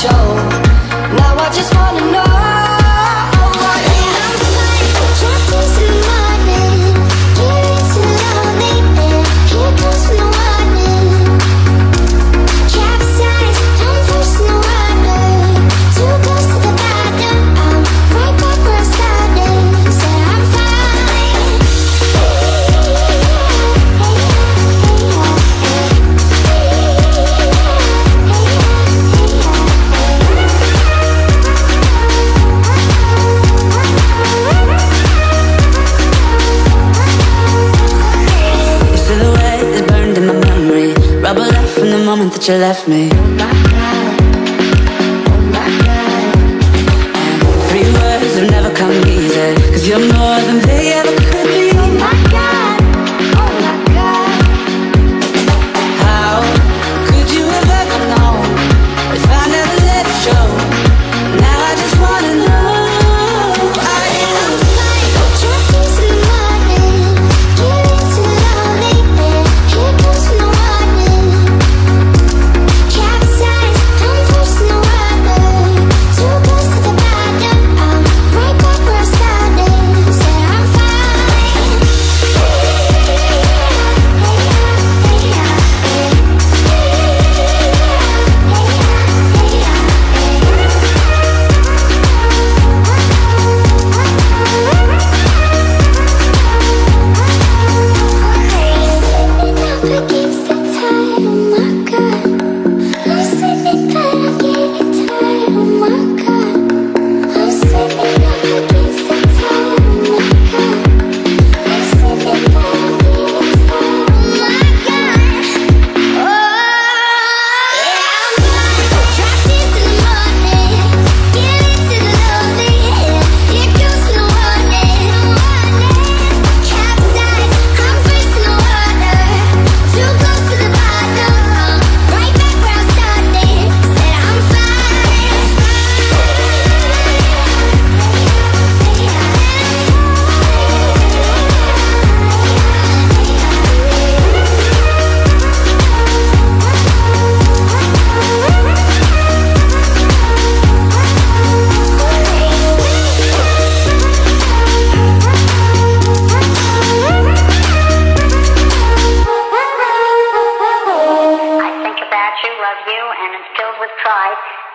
show. moment that you left me. Oh my God, oh my God. And three words have never come easy. filled with pride